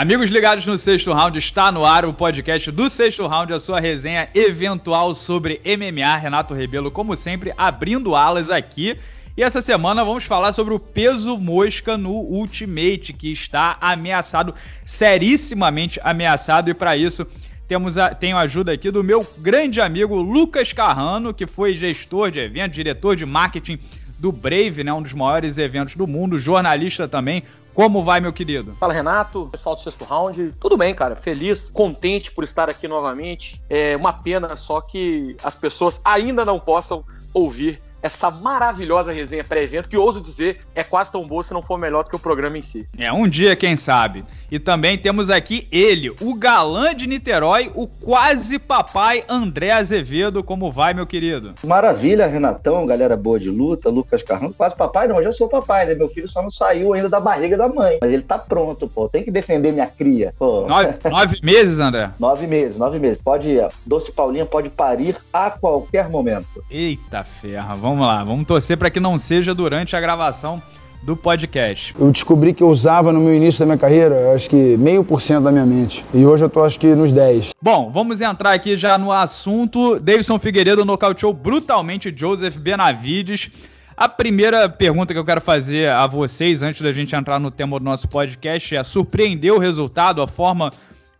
Amigos ligados no sexto round, está no ar o podcast do sexto round, a sua resenha eventual sobre MMA. Renato Rebelo, como sempre, abrindo alas aqui. E essa semana vamos falar sobre o peso mosca no Ultimate, que está ameaçado, serissimamente ameaçado, e para isso temos a, tenho a ajuda aqui do meu grande amigo Lucas Carrano, que foi gestor de evento, diretor de marketing do Brave, né, um dos maiores eventos do mundo, jornalista também. Como vai, meu querido? Fala, Renato, pessoal do sexto round. Tudo bem, cara. Feliz, contente por estar aqui novamente. É uma pena só que as pessoas ainda não possam ouvir essa maravilhosa resenha pré-evento, que ouso dizer é quase tão boa se não for melhor do que o programa em si. É, um dia, quem sabe. E também temos aqui ele, o galã de Niterói, o quase papai André Azevedo. Como vai, meu querido? Maravilha, Renatão, galera boa de luta, Lucas Carrão. Quase papai, não, eu já sou papai, né? Meu filho só não saiu ainda da barriga da mãe. Mas ele tá pronto, pô. Tem que defender minha cria. Pô. Nove, nove meses, André? Nove meses, nove meses. Pode ir. Doce Paulinha pode parir a qualquer momento. Eita ferra, vamos lá. Vamos torcer para que não seja durante a gravação do podcast. Eu descobri que eu usava no meu início da minha carreira, acho que meio por cento da minha mente. E hoje eu tô acho que nos 10. Bom, vamos entrar aqui já no assunto. Davidson Figueiredo nocauteou brutalmente Joseph Benavides. A primeira pergunta que eu quero fazer a vocês, antes da gente entrar no tema do nosso podcast, é: surpreendeu o resultado, a forma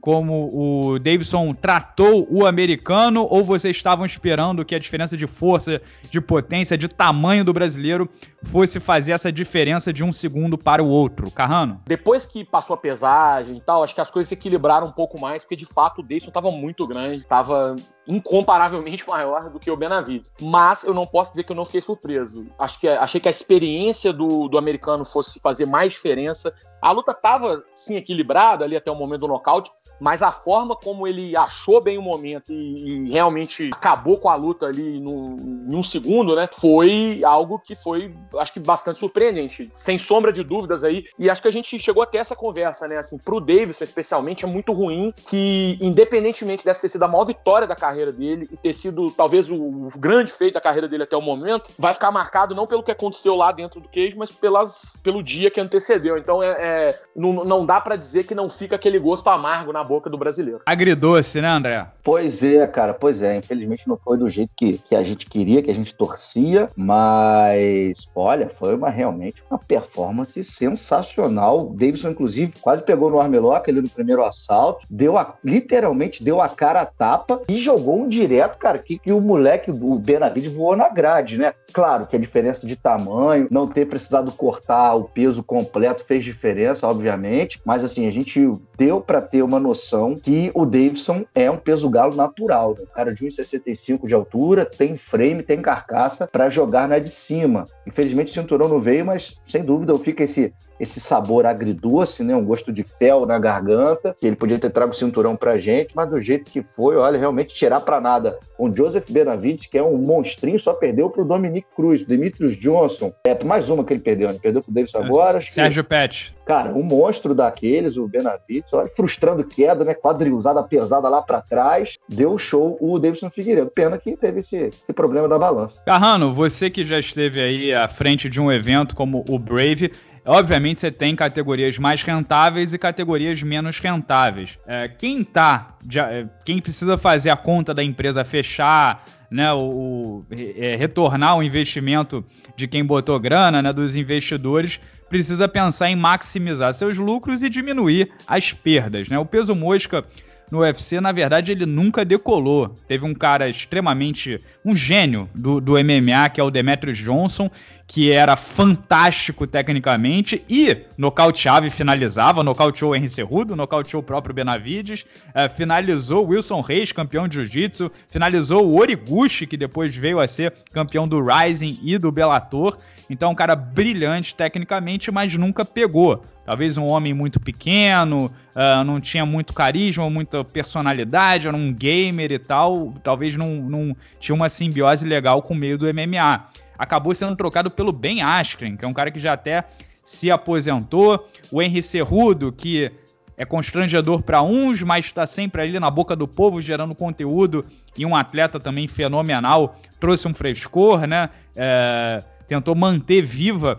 como o Davidson tratou o americano ou vocês estavam esperando que a diferença de força, de potência, de tamanho do brasileiro fosse fazer essa diferença de um segundo para o outro? Carrano? Depois que passou a pesagem e tal, acho que as coisas se equilibraram um pouco mais, porque de fato o Davidson estava muito grande, estava incomparavelmente maior do que o Benavides. Mas eu não posso dizer que eu não fiquei surpreso. Acho que, achei que a experiência do, do americano fosse fazer mais diferença. A luta estava, sim, equilibrada ali até o momento do nocaute, mas a forma como ele achou bem o momento e, e realmente acabou com a luta ali no, em um segundo, né? Foi algo que foi, acho que bastante surpreendente, sem sombra de dúvidas aí. E acho que a gente chegou até essa conversa, né? Assim, pro Davidson especialmente, é muito ruim que, independentemente dessa ter sido a maior vitória da carreira dele e ter sido talvez o, o grande feito da carreira dele até o momento, vai ficar marcado não pelo que aconteceu lá dentro do queijo, mas pelas, pelo dia que antecedeu. Então, é, é não, não dá para dizer que não fica aquele gosto amargo na boca do brasileiro. Agridoce, né, André? Pois é, cara, pois é. Infelizmente não foi do jeito que, que a gente queria, que a gente torcia, mas olha, foi uma realmente uma performance sensacional. O Davidson, inclusive, quase pegou no armlock ali no primeiro assalto, deu a, literalmente deu a cara a tapa e jogou um direto, cara, que, que o moleque, o Benavides, voou na grade, né? Claro que a diferença de tamanho, não ter precisado cortar o peso completo fez diferença, obviamente, mas assim, a gente deu para ter uma noção que o Davidson é um peso galo natural, né? cara de 1,65 de altura, tem frame, tem carcaça para jogar na de cima. Infelizmente o cinturão não veio, mas sem dúvida fica esse esse sabor agridoce, né? Um gosto de fel na garganta. Que ele podia ter trago o cinturão pra gente, mas do jeito que foi, olha, realmente tirar para nada. O Joseph Benavides, que é um monstrinho, só perdeu pro Dominic Cruz, Demetrius Johnson. É, mais uma que ele perdeu, né? Perdeu pro Davis agora. Sérgio Pet. Cara, um monstro daqueles, o Benavides, olha, frustrando queda, né? Quadrilzada pesada lá para trás. Deu show o Davidson Figueiredo. Pena que teve esse, esse problema da balança. Carrano, você que já esteve aí à frente de um evento como o Brave, Obviamente você tem categorias mais rentáveis e categorias menos rentáveis. É, quem tá, é, quem precisa fazer a conta da empresa fechar, né, o, o é, retornar o investimento de quem botou grana, né, dos investidores, precisa pensar em maximizar seus lucros e diminuir as perdas. Né? O peso mosca no UFC, na verdade, ele nunca decolou. Teve um cara extremamente. um gênio do, do MMA, que é o Demetrius Johnson, que era fantástico tecnicamente e nocauteava e finalizava. Nocauteou o Henry Cerrudo, nocauteou o próprio Benavides, uh, finalizou Wilson Reis, campeão de jiu-jitsu, finalizou o Origuchi, que depois veio a ser campeão do Rising e do Bellator. Então, um cara brilhante tecnicamente, mas nunca pegou. Talvez um homem muito pequeno, uh, não tinha muito carisma, muita personalidade, era um gamer e tal. Talvez não, não tinha uma simbiose legal com o meio do MMA acabou sendo trocado pelo Ben Askren, que é um cara que já até se aposentou. O Henry Cerrudo, que é constrangedor para uns, mas está sempre ali na boca do povo gerando conteúdo e um atleta também fenomenal, trouxe um frescor, né? É, tentou manter viva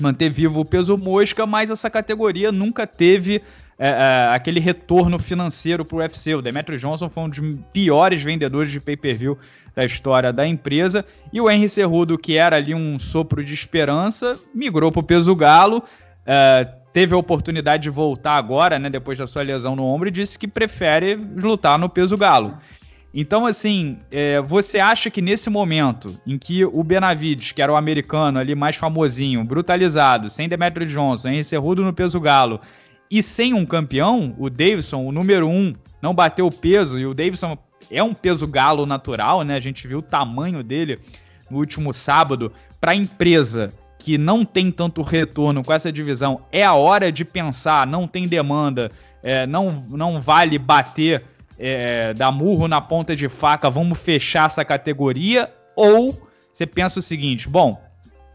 manter vivo o peso mosca, mas essa categoria nunca teve é, é, aquele retorno financeiro para o UFC. O Demetrio Johnson foi um dos piores vendedores de pay-per-view da história da empresa. E o Henry Cerrudo, que era ali um sopro de esperança, migrou para o peso galo. É, teve a oportunidade de voltar agora, né, depois da sua lesão no ombro, e disse que prefere lutar no peso galo. Então, assim, é, você acha que nesse momento em que o Benavides, que era o americano ali mais famosinho, brutalizado, sem Demetrio Johnson, Henry Cerrudo no peso galo, e sem um campeão, o Davidson, o número um, não bateu o peso, e o Davidson é um peso galo natural, né? A gente viu o tamanho dele no último sábado. Para a empresa que não tem tanto retorno com essa divisão, é a hora de pensar, não tem demanda, é, não, não vale bater, é, dar murro na ponta de faca, vamos fechar essa categoria, ou você pensa o seguinte, bom,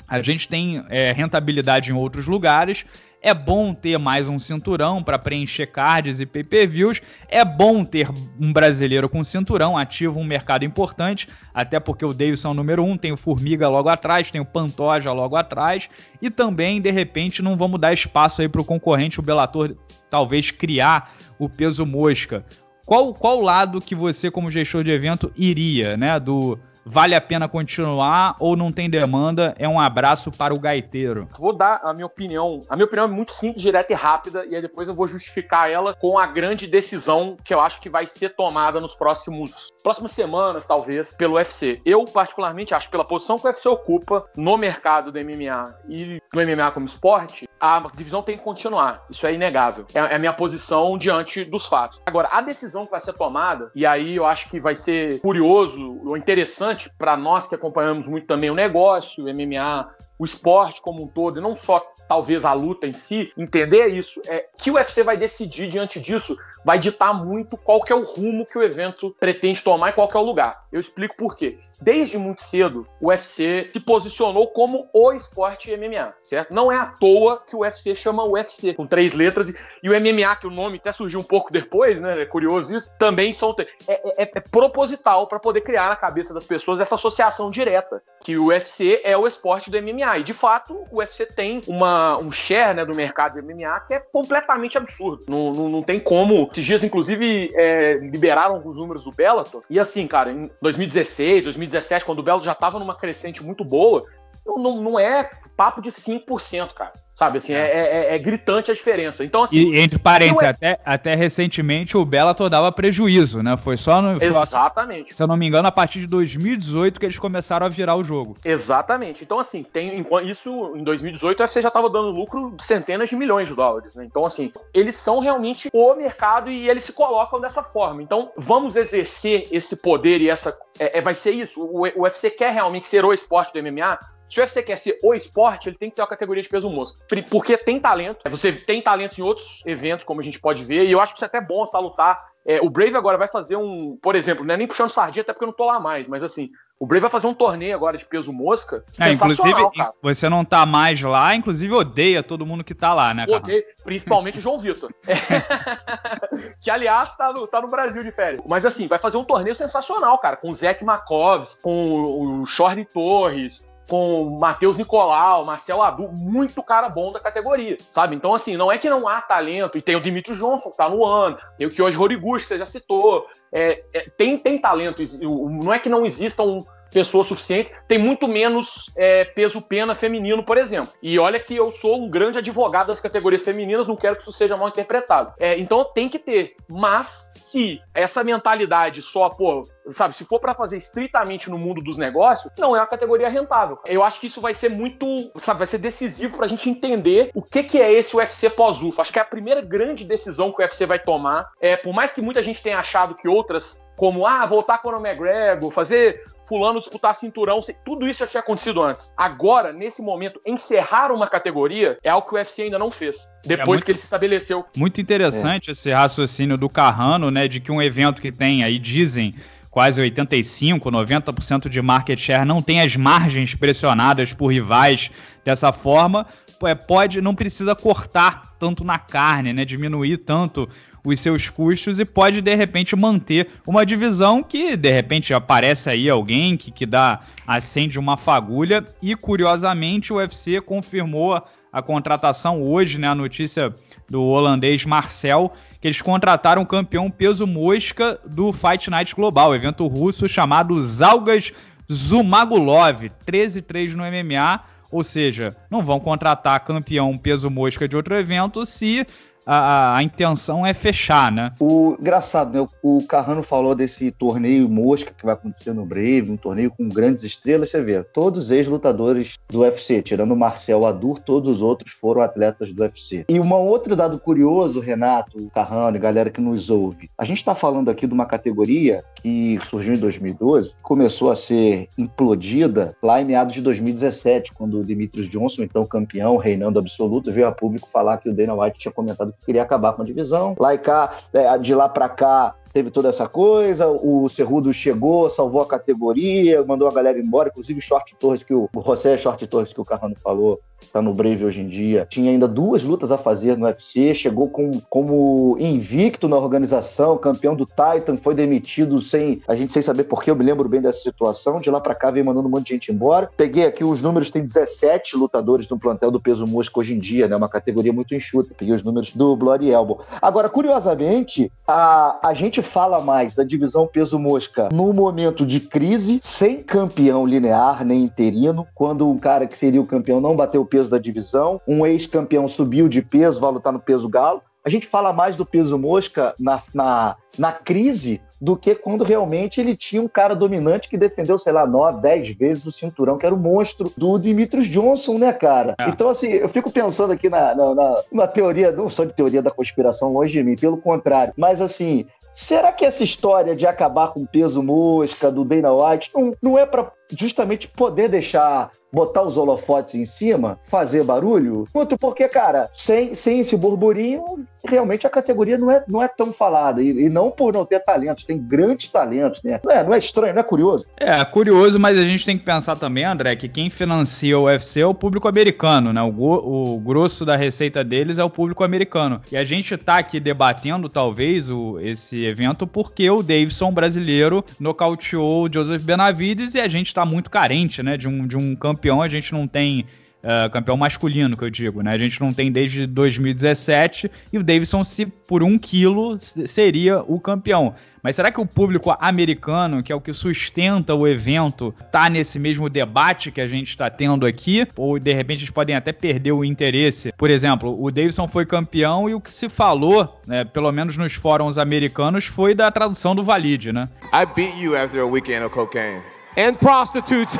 a gente tem é, rentabilidade em outros lugares, é bom ter mais um cinturão para preencher cards e pay-per-views. É bom ter um brasileiro com cinturão, ativo um mercado importante, até porque o Davidson é o número um, tem o Formiga logo atrás, tem o Pantoja logo atrás. E também, de repente, não vamos dar espaço aí para o concorrente, o Bellator, talvez criar o peso mosca. Qual, qual lado que você, como gestor de evento, iria, né? Do vale a pena continuar ou não tem demanda? É um abraço para o gaiteiro. Vou dar a minha opinião. A minha opinião é muito simples, direta e rápida, e aí depois eu vou justificar ela com a grande decisão que eu acho que vai ser tomada nos próximos próximas semanas, talvez, pelo UFC. Eu, particularmente, acho que pela posição que o UFC ocupa no mercado do MMA e do MMA como esporte, a divisão tem que continuar. Isso é inegável. É, é a minha posição diante dos fatos. Agora, a decisão que vai ser tomada, e aí eu acho que vai ser curioso ou interessante para nós que acompanhamos muito também o negócio, o MMA, o esporte como um todo, e não só talvez a luta em si, entender isso, é que o UFC vai decidir diante disso, vai ditar muito qual que é o rumo que o evento pretende tomar qual que é o lugar. Eu explico por quê. Desde muito cedo, o UFC se posicionou como o esporte MMA, certo? Não é à toa que o UFC chama UFC, com três letras, e o MMA, que o nome até surgiu um pouco depois, né? É curioso isso, também são. É, é, é proposital para poder criar na cabeça das pessoas essa associação direta, que o UFC é o esporte do MMA. E de fato, o UFC tem uma, um share né, do mercado de MMA que é completamente absurdo. Não, não, não tem como. Esses dias, inclusive, é, liberaram alguns números do Bellator. E assim, cara, em 2016, 2017, quando o Bellator já tava numa crescente muito boa, não, não é papo de 5%, cara. Sabe, assim, é, é, é, é, gritante a diferença. Então, assim. E, entre parênteses, é... até, até recentemente o Bellator dava prejuízo, né? Foi só no. Exatamente. se eu não me engano, a partir de 2018 que eles começaram a virar o jogo. Exatamente. Então, assim, tem isso em 2018 o UFC já estava dando lucro de centenas de milhões de dólares. Né? Então, assim, eles são realmente o mercado e eles se colocam dessa forma. Então, vamos exercer esse poder e essa. É, é vai ser isso. O, o UFC quer realmente ser o esporte do MMA? Se o UFC quer ser o esporte, ele tem que ter uma categoria de peso mosca. Porque tem talento. Você tem talento em outros eventos, como a gente pode ver, e eu acho que isso é até bom salutar. É, o Brave agora vai fazer um, por exemplo, não é nem puxando sardinha, até porque eu não tô lá mais, mas assim, o Brave vai fazer um torneio agora de peso mosca. É, inclusive, cara. você não tá mais lá, inclusive odeia todo mundo que tá lá, né, cara? Odeio, principalmente o João Vitor. É. que, aliás, tá no, tá no Brasil de férias. Mas assim, vai fazer um torneio sensacional, cara, com o Zeke Makovs, com o Shorty Torres, com Matheus Nicolau, Marcelo Adu, muito cara bom da categoria, sabe? Então, assim, não é que não há talento, e tem o Dimitri Johnson, que tá no ano, tem o Kyoji Horiguchi, que você já citou, é, é, tem, tem talento, não é que não existam pessoas suficientes, tem muito menos é, peso-pena feminino, por exemplo. E olha que eu sou um grande advogado das categorias femininas, não quero que isso seja mal interpretado. É, então tem que ter. Mas se essa mentalidade só, pô, sabe, se for para fazer estritamente no mundo dos negócios, não é uma categoria rentável. Eu acho que isso vai ser muito, sabe, vai ser decisivo pra gente entender o que, que é esse UFC pós-UFA. Acho que é a primeira grande decisão que o UFC vai tomar. É, por mais que muita gente tenha achado que outras como ah, voltar com o McGregor, fazer fulano disputar cinturão, tudo isso já tinha acontecido antes. Agora, nesse momento, encerrar uma categoria é algo que o UFC ainda não fez. Depois é muito, que ele se estabeleceu. Muito interessante é. esse raciocínio do Carrano, né? De que um evento que tem aí, dizem, quase 85, 90% de market share não tem as margens pressionadas por rivais dessa forma, é, pode, não precisa cortar tanto na carne, né? Diminuir tanto os seus custos e pode de repente manter uma divisão que de repente aparece aí alguém que, que dá acende uma fagulha. E curiosamente o UFC confirmou a contratação hoje, né, a notícia do holandês Marcel, que eles contrataram o campeão peso mosca do Fight Night Global, evento russo chamado Zalgas Zumagulov, 13-3 no MMA, ou seja, não vão contratar campeão peso mosca de outro evento se a, a, intenção é fechar, né? O engraçado, né? O Carrano falou desse torneio mosca que vai acontecer no Brave, um torneio com grandes estrelas. Você vê, todos ex-lutadores do UFC, tirando o Marcel Adur, todos os outros foram atletas do UFC. E um outro dado curioso, Renato, Carrano e galera que nos ouve, a gente está falando aqui de uma categoria que surgiu em 2012, começou a ser implodida lá em meados de 2017, quando o Demetrius Johnson, então campeão, reinando absoluto, veio a público falar que o Dana White tinha comentado queria acabar com a divisão. Lá e cá, é, de lá para cá, teve toda essa coisa, o Cerrudo chegou, salvou a categoria, mandou a galera embora, inclusive o Short Torres, que o, José Short Torres, que o Carrano falou, tá no Brave hoje em dia, tinha ainda duas lutas a fazer no UFC, chegou com, como invicto na organização, campeão do Titan, foi demitido sem a gente sem saber porquê, eu me lembro bem dessa situação, de lá para cá veio mandando um monte de gente embora. Peguei aqui os números, tem 17 lutadores no plantel do peso mosca hoje em dia, né, uma categoria muito enxuta. Peguei os números do Bloody Elbow. Agora, curiosamente, a, a gente fala mais da divisão peso mosca no momento de crise, sem campeão linear nem interino, quando um cara que seria o campeão não bateu peso da divisão, um ex-campeão subiu de peso, vai lutar no peso galo. A gente fala mais do peso mosca na, na, na crise do que quando realmente ele tinha um cara dominante que defendeu, sei lá, nove, dez vezes o cinturão, que era o monstro do Dimitrios Johnson, né, cara? É. Então, assim, eu fico pensando aqui na, na, na, na teoria, não sou de teoria da conspiração, longe de mim, pelo contrário, mas assim, Será que essa história de acabar com o peso mosca do Dana White não, não é para justamente poder deixar, botar os holofotes em cima, fazer barulho? Muito porque, cara, sem, sem esse burburinho, realmente a categoria não é, não é tão falada. E, e não por não ter talentos, tem grandes talentos, né? Não é, não é estranho, não é curioso? É, curioso, mas a gente tem que pensar também, André, que quem financia o UFC é o público americano, né? O, o grosso da receita deles é o público americano. E a gente tá aqui debatendo, talvez, o, esse evento porque o Davidson brasileiro nocauteou o Joseph Benavides e a gente está muito carente, né, de um, de um campeão, a gente não tem Uh, campeão masculino, que eu digo, né? A gente não tem desde 2017 e o Davidson, se por um quilo, seria o campeão. Mas será que o público americano, que é o que sustenta o evento, tá nesse mesmo debate que a gente está tendo aqui? Ou de repente eles podem até perder o interesse? Por exemplo, o Davidson foi campeão e o que se falou, né, pelo menos nos fóruns americanos, foi da tradução do Valide, né? I beat you after a weekend of cocaine and prostitutes.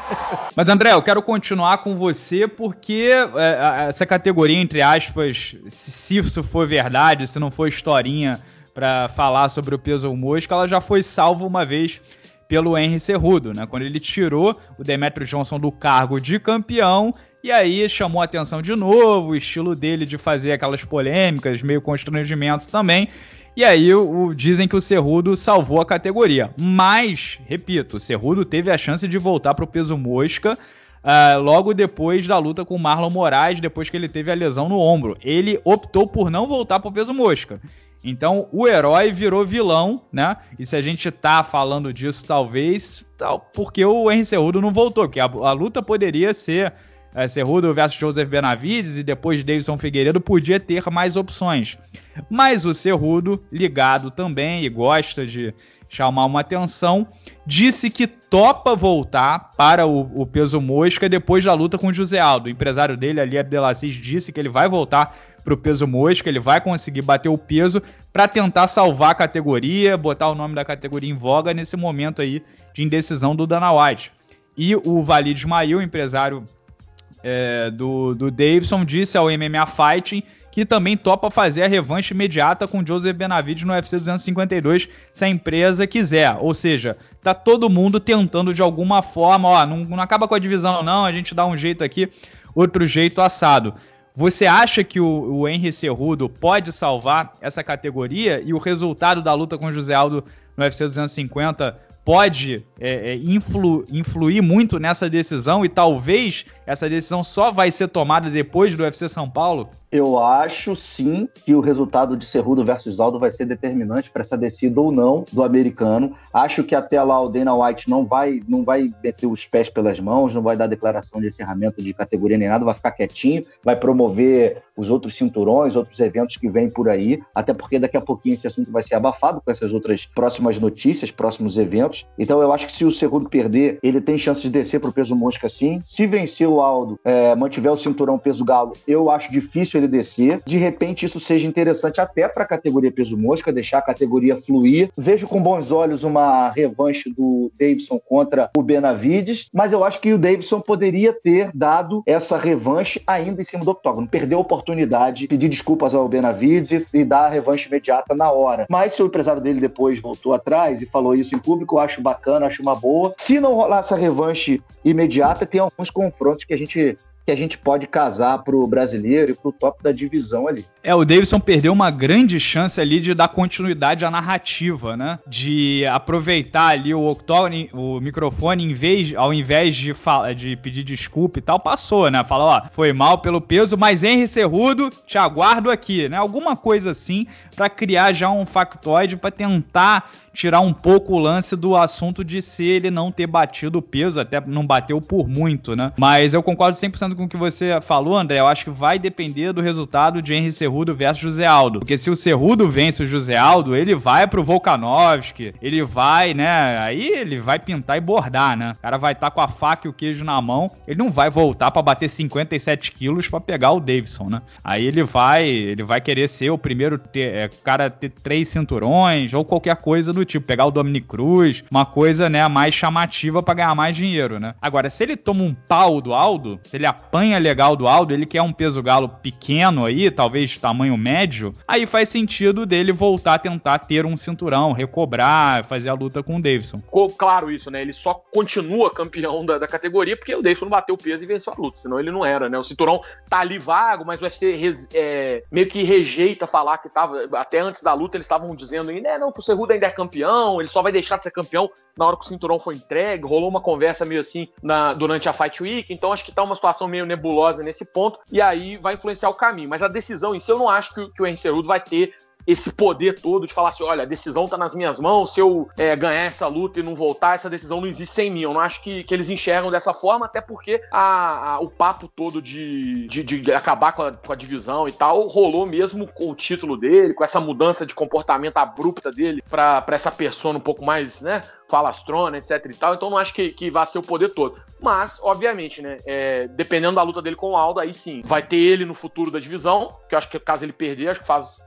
Mas André, eu quero continuar com você porque é, essa categoria, entre aspas, se isso for verdade, se não for historinha para falar sobre o peso mosca, ela já foi salva uma vez pelo Henry Cerrudo, né? Quando ele tirou o Demetrio Johnson do cargo de campeão e aí chamou a atenção de novo, o estilo dele de fazer aquelas polêmicas, meio constrangimento também. E aí o, dizem que o Cerrudo salvou a categoria. Mas, repito, o Cerrudo teve a chance de voltar para o peso mosca uh, logo depois da luta com o Marlon Moraes, depois que ele teve a lesão no ombro. Ele optou por não voltar para o peso mosca. Então o herói virou vilão, né? E se a gente tá falando disso, talvez, tal, porque o Henry Cerrudo não voltou, porque a, a luta poderia ser é, Cerrudo versus Joseph Benavides e depois Davidson Figueiredo podia ter mais opções. Mas o Cerrudo, ligado também e gosta de chamar uma atenção, disse que topa voltar para o, o peso mosca depois da luta com o José Aldo. O empresário dele, ali, Abdelaziz, disse que ele vai voltar para o peso mosca, ele vai conseguir bater o peso para tentar salvar a categoria, botar o nome da categoria em voga nesse momento aí de indecisão do Dana White. E o Valide Ismail, empresário é, do, do Davidson disse ao MMA Fighting que também topa fazer a revanche imediata com Joseph Benavides no UFC 252 se a empresa quiser. Ou seja, tá todo mundo tentando de alguma forma, ó, não, não acaba com a divisão não, a gente dá um jeito aqui, outro jeito assado. Você acha que o, o Henry Cerrudo pode salvar essa categoria e o resultado da luta com José Aldo no UFC 250 pode é, é, influ, influir muito nessa decisão e talvez essa decisão só vai ser tomada depois do UFC São Paulo? Eu acho sim que o resultado de Cerrudo versus Aldo vai ser determinante para essa descida ou não do americano. Acho que até lá o Dana White não vai, não vai meter os pés pelas mãos, não vai dar declaração de encerramento de categoria nem nada, vai ficar quietinho, vai promover os outros cinturões, outros eventos que vêm por aí, até porque daqui a pouquinho esse assunto vai ser abafado com essas outras próximas notícias, próximos eventos. Então eu acho que se o Cerrudo perder, ele tem chance de descer para o peso mosca sim. Se vencer o Aldo, é, mantiver o cinturão peso galo, eu acho ele descer. De repente isso seja interessante até para a categoria peso mosca, deixar a categoria fluir. Vejo com bons olhos uma revanche do Davidson contra o Benavides, mas eu acho que o Davidson poderia ter dado essa revanche ainda em cima do octógono. Perdeu a oportunidade, pedir desculpas ao Benavides e dar a revanche imediata na hora. Mas se o empresário dele depois voltou atrás e falou isso em público, eu acho bacana, acho uma boa. Se não rolar essa revanche imediata, tem alguns confrontos que a gente que a gente pode casar pro brasileiro e pro top da divisão ali. É, o Davidson perdeu uma grande chance ali de dar continuidade à narrativa, né? De aproveitar ali o octógono, o microfone, em vez, ao invés de, de pedir desculpa e tal, passou, né? Falou, ó, foi mal pelo peso, mas Henry Cerrudo, te aguardo aqui, né? Alguma coisa assim para criar já um factoide para tentar tirar um pouco o lance do assunto de se ele não ter batido o peso, até não bateu por muito, né? Mas eu concordo 100% com o que você falou, André. Eu acho que vai depender do resultado de Henry Cerrudo versus José Aldo. Porque se o Cerrudo vence o José Aldo, ele vai pro Volkanovski, ele vai, né? Aí ele vai pintar e bordar, né? O cara vai estar tá com a faca e o queijo na mão, ele não vai voltar para bater 57 quilos para pegar o Davidson, né? Aí ele vai, ele vai querer ser o primeiro ter, é, cara ter três cinturões ou qualquer coisa do tipo, pegar o Dominic Cruz, uma coisa, né, mais chamativa para ganhar mais dinheiro, né? Agora, se ele toma um pau do Aldo, se ele apanha legal do Aldo, ele quer um peso galo pequeno aí, talvez tamanho médio, aí faz sentido dele voltar a tentar ter um cinturão, recobrar, fazer a luta com o Davidson. Ficou claro isso, né? Ele só continua campeão da, da categoria porque o Davidson bateu o peso e venceu a luta, senão ele não era, né? O cinturão tá ali vago, mas o UFC é, meio que rejeita falar que tava, até antes da luta eles estavam dizendo ainda, é, não, que o Cerrudo ainda é campeão, ele só vai deixar de ser campeão na hora que o cinturão foi entregue, rolou uma conversa meio assim na, durante a Fight Week, então acho que tá uma situação meio nebulosa nesse ponto, e aí vai influenciar o caminho, mas a decisão em si eu não acho que, que o Henry Cerrudo vai ter esse poder todo de falar assim: olha, a decisão tá nas minhas mãos, se eu é, ganhar essa luta e não voltar, essa decisão não existe sem mim. Eu não acho que, que eles enxergam dessa forma, até porque a, a, o papo todo de, de, de acabar com a, com a, divisão e tal rolou mesmo com o título dele, com essa mudança de comportamento abrupta dele para essa persona um pouco mais, né, falastrona, etc e tal. Então não acho que, que vá ser o poder todo. Mas, obviamente, né, é, dependendo da luta dele com o Aldo, aí sim, vai ter ele no futuro da divisão, que eu acho que caso ele perder, acho que faz.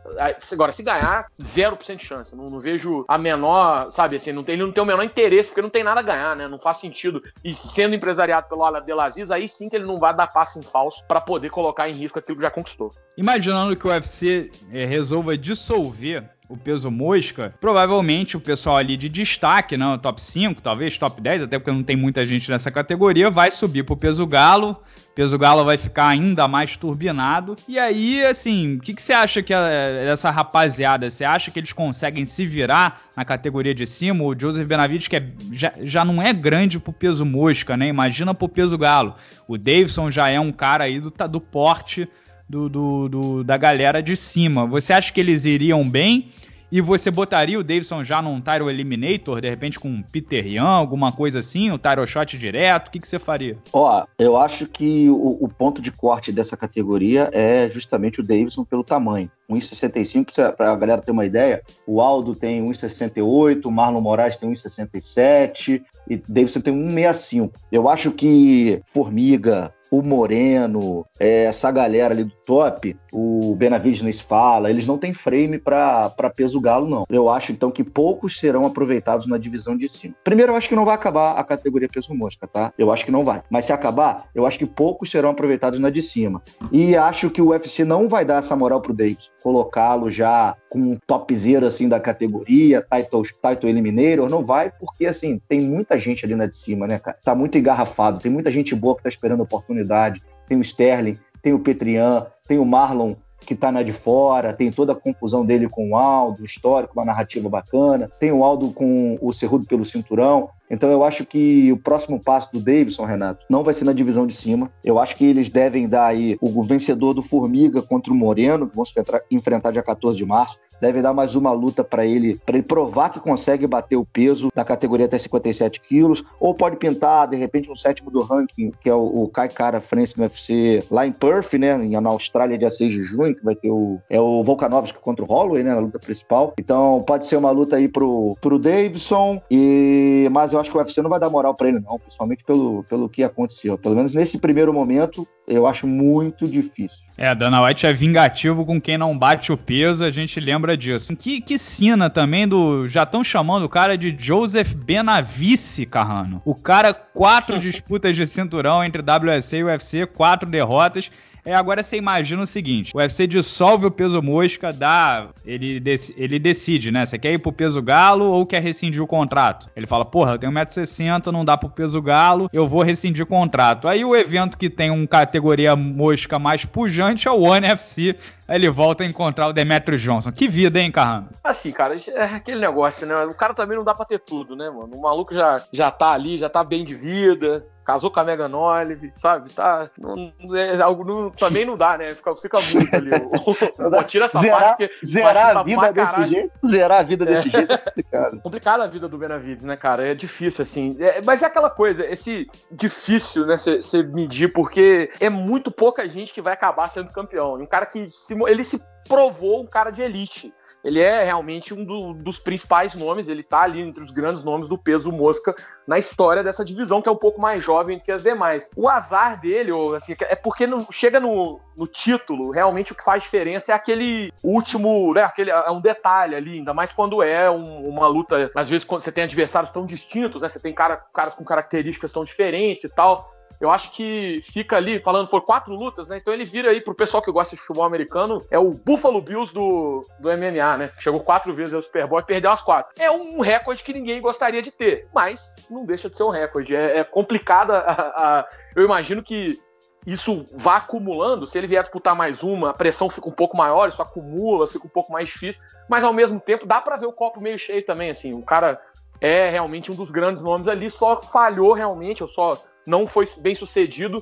Agora, se ganhar, 0% de chance. Não, não, vejo a menor, sabe assim, não tem, ele não tem o menor interesse, porque não tem nada a ganhar, né? Não faz sentido. E sendo empresariado pelo Abdelaziz, aí sim que ele não vai dar passo em falso para poder colocar em risco aquilo que já conquistou. Imaginando que o UFC é, resolva dissolver o peso mosca, provavelmente o pessoal ali de destaque, não, top 5, talvez top 10, até porque não tem muita gente nessa categoria, vai subir pro peso galo. Peso galo vai ficar ainda mais turbinado. E aí, assim, o que, que você acha que essa rapaziada? Você acha que eles conseguem se virar na categoria de cima? O Joseph Benavides, que é, já, já não é grande pro peso mosca, né? Imagina pro peso galo. O Davidson já é um cara aí do, do porte do, do, do, da galera de cima. Você acha que eles iriam bem? E você botaria o Davidson já num Tyro Eliminator, de repente com Peter Young, alguma coisa assim, o Tyro Shot direto? O que, que você faria? Ó, eu acho que o, o, ponto de corte dessa categoria é justamente o Davidson pelo tamanho. 1,65, para a galera ter uma ideia, o Aldo tem 1,68, o Marlon Moraes tem 1,67 e Davidson tem 1,65. Eu acho que Formiga, o Moreno, é, essa galera ali do top, o Benavides fala, eles não têm frame para peso galo, não. Eu acho, então, que poucos serão aproveitados na divisão de cima. Primeiro, eu acho que não vai acabar a categoria peso mosca, tá? Eu acho que não vai. Mas se acabar, eu acho que poucos serão aproveitados na de cima. E acho que o UFC não vai dar essa moral pro Davis, colocá-lo já com um topzera, assim, da categoria, title, title eliminator, não vai, porque, assim, tem muita gente ali na de cima, né, cara? Tá muito engarrafado, tem muita gente boa que tá esperando a oportunidade oportunidade. Tem o Sterling, tem o Petrian, tem o Marlon que tá na de fora, tem toda a confusão dele com o Aldo, histórico, uma narrativa bacana, tem o Aldo com o Cerrudo pelo cinturão. Então eu acho que o próximo passo do Davidson, Renato, não vai ser na divisão de cima. Eu acho que eles devem dar aí o vencedor do Formiga contra o Moreno, que vão se enfrentar dia 14 de março. Deve dar mais uma luta para ele, para ele provar que consegue bater o peso da categoria até 57 quilos, ou pode pintar, de repente, um sétimo do ranking, que é o, o Kai Cara Francis no UFC lá em Perth, né, na Austrália, dia 6 de junho, que vai ter o, é o Volkanovski contra o Holloway, né, na luta principal. Então pode ser uma luta aí pro, pro Davidson, e, mas eu acho que o UFC não vai dar moral para ele, não, principalmente pelo, pelo que aconteceu. Pelo menos nesse primeiro momento, eu acho muito difícil. É, Dana White é vingativo com quem não bate o peso, a gente lembra disso. Que, que cena também do. Já estão chamando o cara de Joseph Benavice, Carrano. O cara, quatro disputas de cinturão entre WSC e UFC, quatro derrotas. É, agora você imagina o seguinte: o UFC dissolve o peso mosca, dá. Ele, dec, ele decide, né? Você quer ir pro peso galo ou quer rescindir o contrato? Ele fala: porra, eu tenho 1,60m, não dá pro peso galo, eu vou rescindir o contrato. Aí o evento que tem uma categoria mosca mais pujante é o One FC. Aí ele volta a encontrar o Demetrius Johnson. Que vida, hein, Carrano? Assim, cara, é aquele negócio, né? O cara também não dá pra ter tudo, né, mano? O maluco já, já tá ali, já tá bem de vida, casou com a Megan Olive, sabe? Tá, não, é, algo não, também não dá, né? Fica, fica muito ali. O, tira essa zerar, parte. Zerar a vida desse jeito? Zerar a vida desse é. jeito é complicado. complicado a vida do Benavides, né, cara? É difícil, assim. É, mas é aquela coisa, esse difícil, né, você medir, porque é muito pouca gente que vai acabar sendo campeão. E um cara que se, ele se provou um cara de elite ele é realmente um do, dos principais nomes, ele tá ali entre os grandes nomes do peso mosca na história dessa divisão, que é um pouco mais jovem do que as demais. O azar dele, ou assim, é porque não, chega no, no título, realmente o que faz diferença é aquele último, né, aquele, é um detalhe ali, ainda mais quando é um, uma luta, às vezes quando você tem adversários tão distintos, né, você tem cara, caras com características tão diferentes e tal, eu acho que fica ali, falando por quatro lutas, né? Então ele vira aí pro pessoal que gosta de futebol americano, é o Buffalo Bills do, do MMA, né? Chegou quatro vezes ao Super Bowl e perdeu as quatro. É um recorde que ninguém gostaria de ter, mas não deixa de ser um recorde. É, é complicado. A, a, eu imagino que isso vá acumulando, se ele vier disputar mais uma, a pressão fica um pouco maior, isso acumula, fica um pouco mais difícil, mas ao mesmo tempo dá para ver o copo meio cheio também, assim, o cara é realmente um dos grandes nomes ali, só falhou realmente, ou só não foi bem sucedido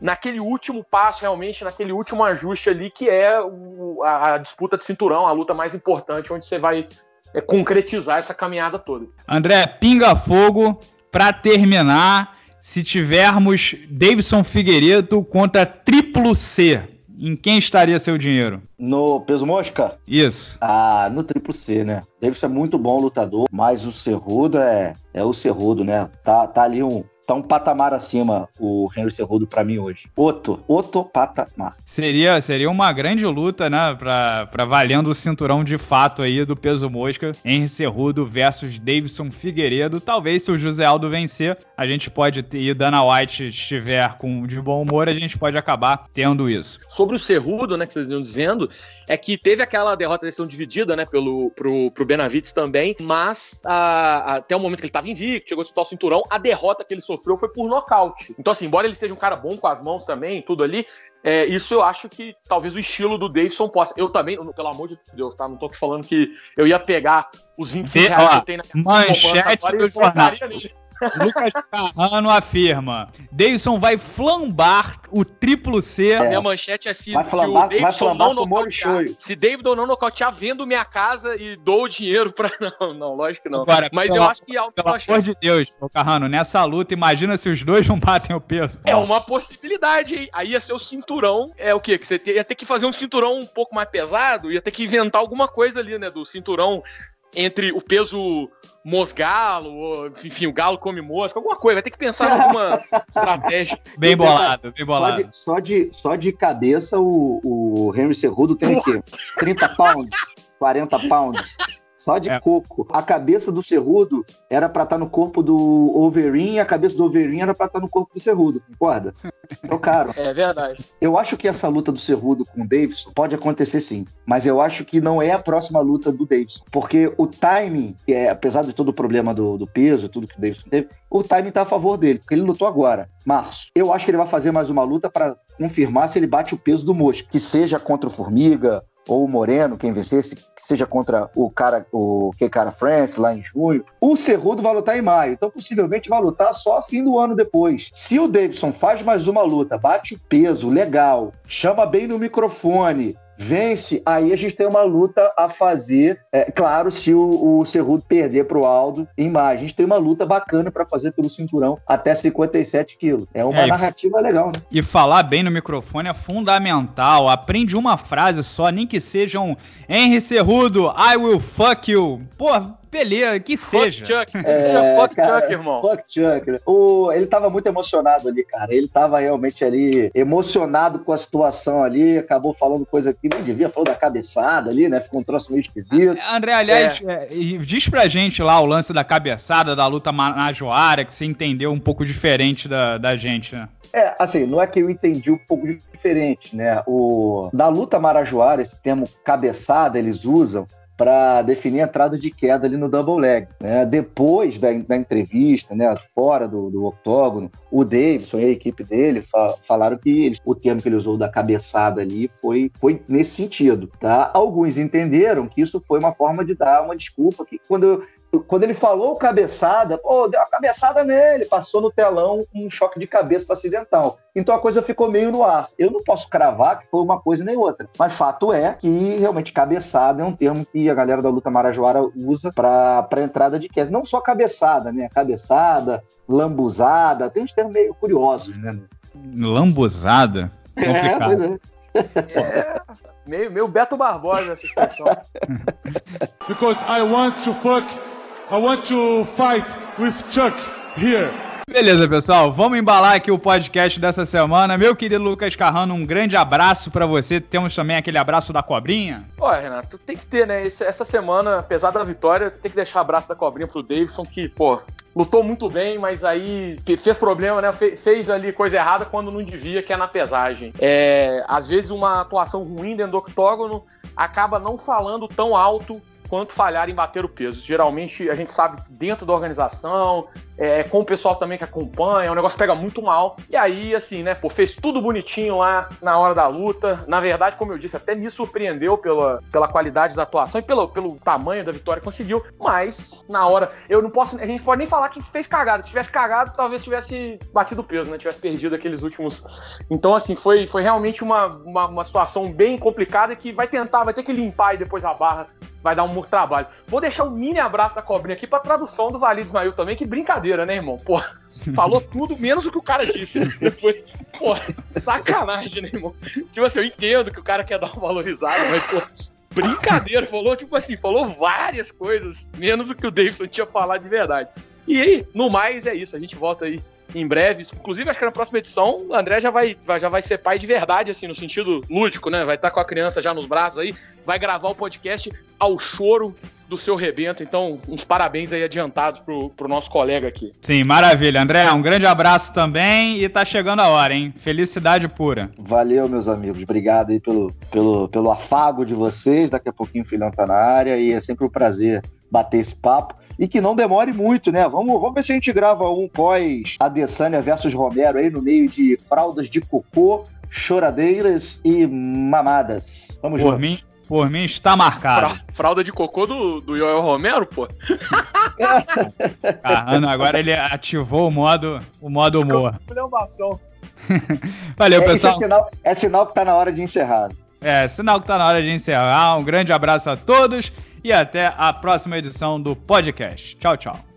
naquele último passo, realmente, naquele último ajuste ali, que é o, a, a, disputa de cinturão, a luta mais importante, onde você vai é, concretizar essa caminhada toda. André, pinga fogo para terminar. Se tivermos Davidson Figueiredo contra Triplo C, em quem estaria seu dinheiro? No peso mosca? Isso. Ah, no triplo C, né? Davidson é muito bom lutador, mas o Cerrudo é, é o Cerrudo, né? Tá, tá ali um, tá um patamar acima o Henry Cerrudo para mim hoje. Outro, outro patamar. Seria, seria uma grande luta, né, pra, pra valendo o cinturão de fato aí do peso mosca, Henry Cerrudo versus Davidson Figueiredo. Talvez se o José Aldo vencer, a gente pode ter, e Dana White estiver com de bom humor, a gente pode acabar tendo isso. Sobre o Cerrudo, né, que vocês iam dizendo, é que teve aquela derrota decisão dividida, né, pelo, pro, pro Benavides também, mas a, a, até o momento que ele tava invicto, chegou a disputar o cinturão, a derrota que ele sofreu sofreu foi por nocaute. Então, assim, embora ele seja um cara bom com as mãos também, tudo ali, é, isso eu acho que talvez o estilo do Davidson possa. Eu também, pelo amor de Deus, tá? Não tô aqui falando que eu ia pegar os 25 reais que eu tenho na manchete do jornal. Lucas Carrano afirma: Davidson vai flambar o triplo C. A minha manchete é se, vai flambar, se o Davidson não nocautear. Se David não nocautear, vendo minha casa e dou o dinheiro pra. Não, não, lógico que não. Agora, Mas pela, eu acho que há Pelo amor de Deus, Carrano, nessa luta, imagina se os dois não batem o peso. É uma possibilidade, hein? Aí ia ser o cinturão. É o quê? Que você ia ter que fazer um cinturão um pouco mais pesado, ia ter que inventar alguma coisa ali, né? Do cinturão entre o peso mosgalo, ou, enfim, o galo come mosca, alguma coisa, vai ter que pensar em alguma estratégia. Bem bolado, bem bolado. Só de, só de, cabeça, o, o Henry Cerrudo tem o quê? 30 pounds? 40 pounds? Só de É. coco. A cabeça do Cerrudo era pra estar no corpo do Overeem e a cabeça do Overeem era pra estar no corpo do Cerrudo, concorda? Trocaram. É verdade. Eu acho que essa luta do Cerrudo com o Davidson pode acontecer sim, mas eu acho que não é a próxima luta do Davidson, porque o timing, que é, apesar de todo o problema do, do peso, tudo que o Davidson teve, o timing tá a favor dele, porque ele lutou agora, março. Eu acho que ele vai fazer mais uma luta para confirmar se ele bate o peso do Mosca, que seja contra o Formiga ou o Moreno, quem vencesse, seja contra o cara, o que cara France lá em junho. O Cerrudo vai lutar em maio, então possivelmente vai lutar só fim do ano depois. Se o Davidson faz mais uma luta, bate o peso, legal, chama bem no microfone, vence, aí a gente tem uma luta a fazer. É, claro, se o, o Cerrudo perder pro Aldo em maio, a gente tem uma luta bacana para fazer pelo cinturão até 57 quilos. É uma É, narrativa legal, né? E falar bem no microfone é fundamental. Aprende uma frase só, nem que seja um Henry Cerrudo, I will fuck you. Pô, beleza, que seja. Fuck Chuck. Seja fuck É, cara, Chuck, irmão. Fuck Chuck. né? O, ele tava muito emocionado ali, cara. Ele tava realmente ali emocionado com a situação ali. Acabou falando coisa que nem devia, falou da cabeçada ali, né? Ficou um troço meio esquisito. André, aliás, é, e diz pra gente lá o lance da cabeçada, da luta manajoara, que você entendeu um pouco diferente da, da gente, né? É, assim, não é que eu entendi um pouco diferente, né? O, da luta marajoara, esse termo cabeçada, eles usam para definir a entrada de queda ali no double leg. Né? Depois da, da entrevista, né, fora do, do octógono, o Davidson e a equipe dele fa- falaram que eles- o termo que ele usou da cabeçada ali foi, foi nesse sentido. Tá? Alguns entenderam que isso foi uma forma de dar uma desculpa, que quando quando ele falou cabeçada, pô, deu uma cabeçada nele, passou no telão um choque de cabeça acidental. Então a coisa ficou meio no ar. Eu não posso cravar que foi uma coisa nem outra. Mas fato é que realmente cabeçada é um termo que a galera da luta marajoara usa para entrada de queda. Não só cabeçada, né? Cabeçada, lambuzada, tem uns termos meio curiosos, né? Lambuzada. É, Complicado. pois é. É, meio, meio Beto Barbosa essa expressão. because I want to fuck, I want to fight with Chuck here. Beleza, pessoal, vamos embalar aqui o podcast dessa semana. Meu querido Lucas Carrano, um grande abraço pra você. Temos também aquele abraço da cobrinha. Ó, Renato, tem que ter, né? essa semana, apesar da vitória, tem que deixar abraço da cobrinha pro Davidson, que, pô, lutou muito bem, mas aí fe- fez problema, né? Fe- fez ali coisa errada quando não devia, que é na pesagem. É, às vezes uma atuação ruim dentro do octógono acaba não falando tão alto quanto falhar em bater o peso. Geralmente a gente sabe que dentro da organização, é, com o pessoal também que acompanha, o negócio pega muito mal. E aí, assim, né, pô, fez tudo bonitinho lá na hora da luta. Na verdade, como eu disse, até me surpreendeu pela, pela qualidade da atuação e pelo, pelo tamanho da vitória que conseguiu. Mas, na hora, eu não posso. A gente pode nem falar que fez cagada. Se tivesse cagado, talvez tivesse batido peso, né? Tivesse perdido aqueles últimos. Então, assim, foi, foi realmente uma, uma, uma situação bem complicada que vai tentar, vai ter que limpar aí depois a barra vai dar um muito trabalho. Vou deixar um mini abraço da cobrinha aqui pra tradução do Valide Ismail também, que brincadeira, né, irmão? Pô, falou tudo menos o que o cara disse. né? Foi, pô, sacanagem, né, irmão? Tipo assim, eu entendo que o cara quer dar uma valorizada, mas, pô, brincadeira, falou, tipo assim, falou várias coisas, menos o que o Davidson tinha falado de verdade. E aí, no mais, é isso. A gente volta aí em breve. Inclusive, acho que na próxima edição, o André já vai, vai- já vai ser pai de verdade, assim, no sentido lúdico, né? Vai estar com a criança já nos braços aí, vai gravar o podcast ao choro do seu rebento. Então, uns parabéns aí adiantados pro, pro nosso colega aqui. Sim, maravilha. André, um grande abraço também e tá chegando a hora, hein? Felicidade pura. Valeu, meus amigos. Obrigado aí pelo, pelo, pelo afago de vocês. Daqui a pouquinho o filhão tá na área e é sempre um prazer bater esse papo. E que não demore muito, né? Vamos, vamos ver se a gente grava um pós Adesanya versus Romero aí no meio de fraldas de cocô, choradeiras e mamadas. Vamos Por juntos. mim, por mim está marcado. Fra- fralda de cocô do, do Yoel Romero, pô. Carrano, agora ele ativou o modo, o modo humor. Valeu, É, isso pessoal. é sinal, é sinal que tá na hora de encerrar. É, sinal que tá na hora de encerrar. Um grande abraço a todos e até a próxima edição do podcast. Tchau, tchau.